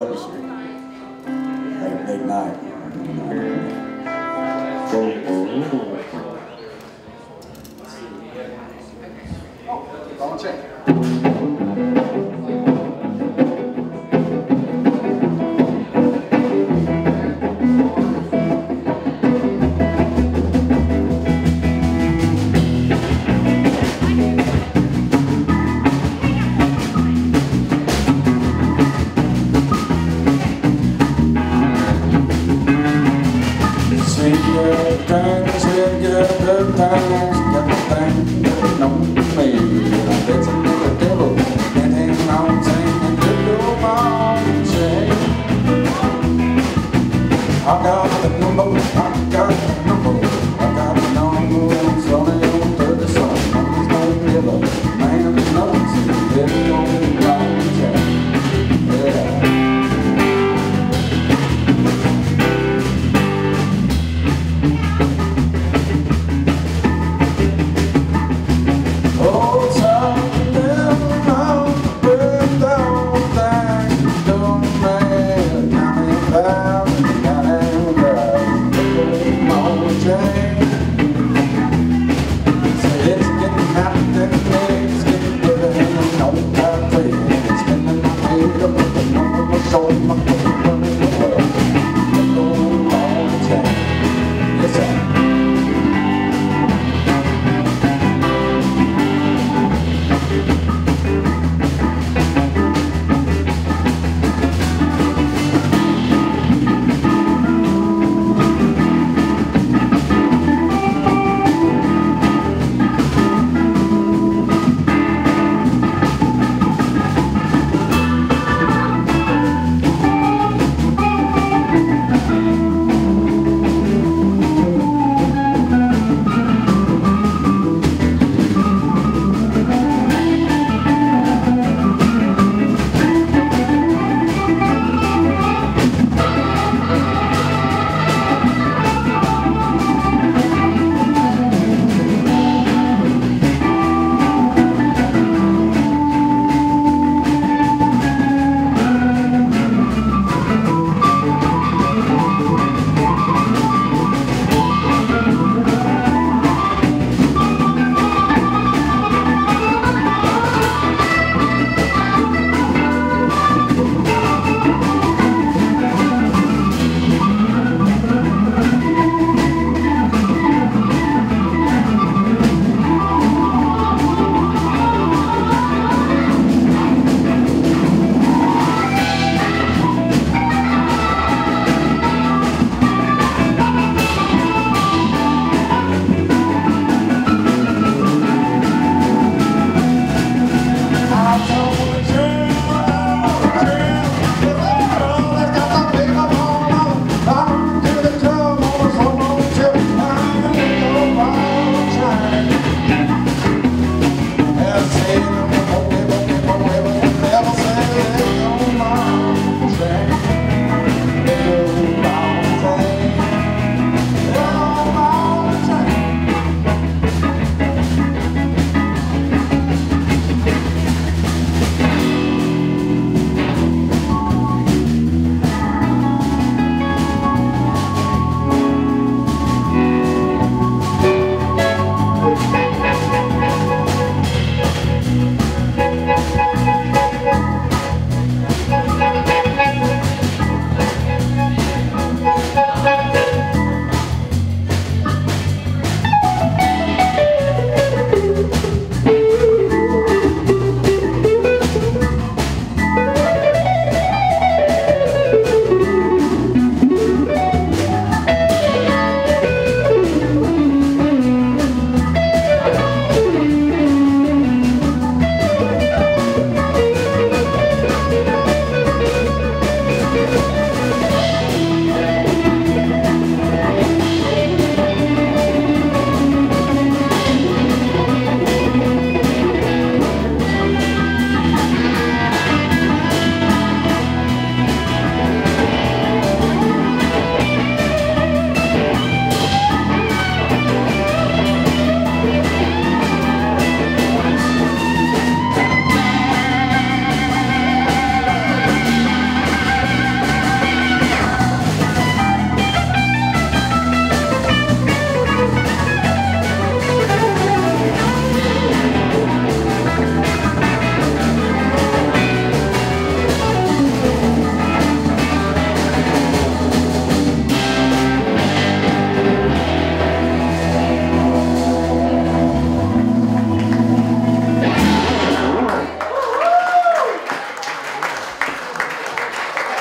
Had a big night. Oh, wrong check. Thank you. Thank you.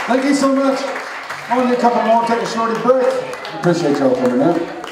Thank you so much. Do a couple more, take a shorty break. Appreciate y'all coming out.